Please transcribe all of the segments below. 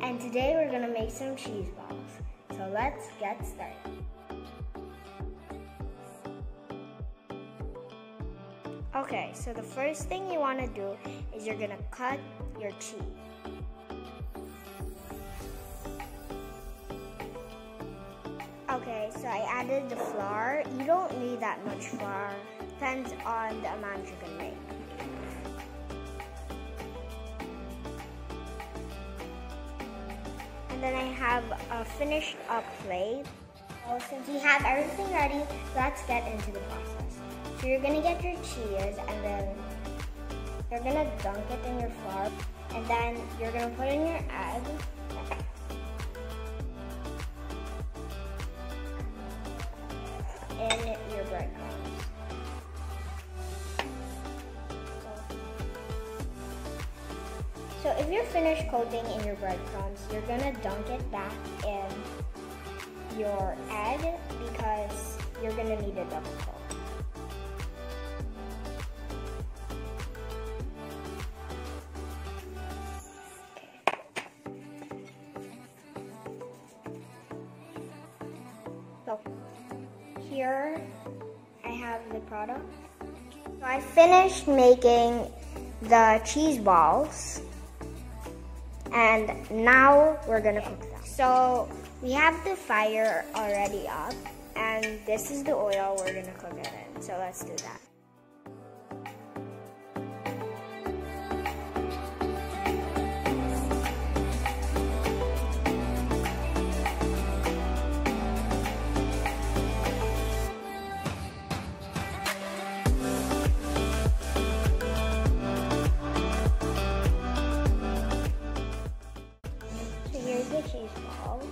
And today we're gonna make some cheese balls. So let's get started. Okay, so the first thing you wanna do is you're gonna cut your cheese. Okay, so I added the flour. You don't need that much flour. Depends on the amount you're gonna make. Then I have a finished up plate. So since we have everything ready, let's get into the process. So you're gonna get your cheese and then you're gonna dunk it in your flour and then you're gonna put in your egg in So if you're finished coating in your breadcrumbs, you're gonna dunk it back in your egg because you're gonna need a double coat. So here I have the product. So I finished making the cheese balls and now we're gonna cook them. So we have the fire already up and this is the oil we're gonna cook it in. So let's do that. The cheese ball.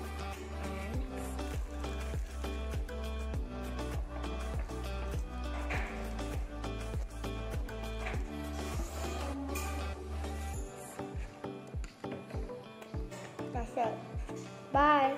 That's it. Bye.